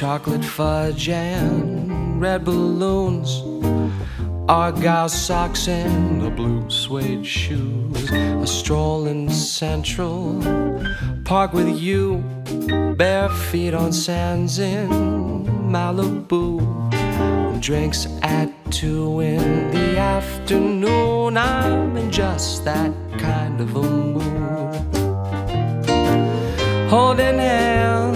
chocolate fudge and red balloons. Argyle socks and a blue suede shoes. A stroll in Central Park with you, bare feet on sands in Malibu. Drinks at two in the afternoon. I'm in just that kind of a mood. Holding hands,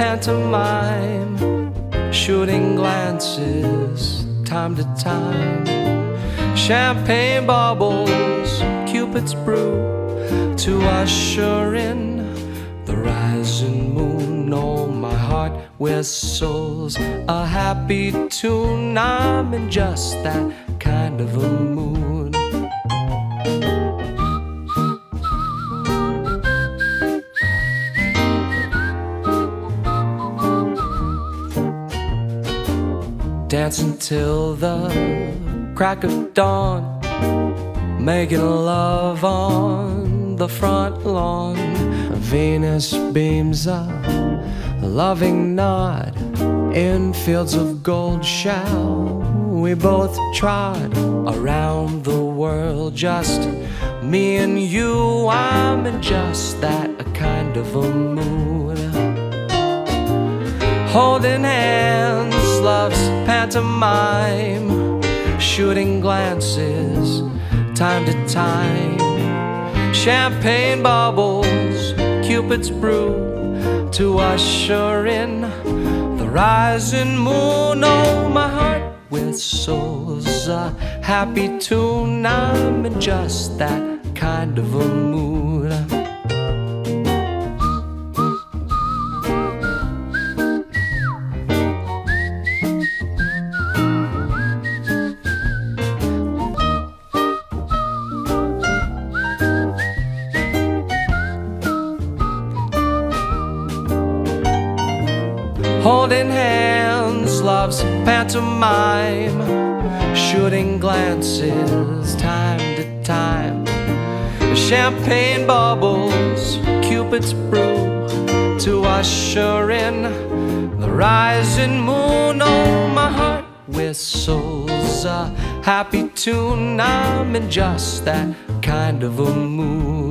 pantomime, shooting glances time to time. Champagne bubbles, Cupid's brew to usher in the rising moon. Oh, my heart whistles a happy tune. I'm in just that kind of a mood. Dance until the crack of dawn, making love on the front lawn. Venus beams a loving nod in fields of gold. Shall we both trod around the world? Just me and you. I'm in just that kind of a mood. Holding hands, love's pantomime, shooting glances time to time. Champagne bubbles, Cupid's brew to usher in the rising moon. Oh, my heart whistles a happy tune. I'm in just that kind of a mood. Holding hands, love's pantomime, shooting glances time to time. Champagne bubbles, Cupid's brew to usher in the rising moon. Oh, my heart whistles a happy tune. I'm in just that kind of a mood.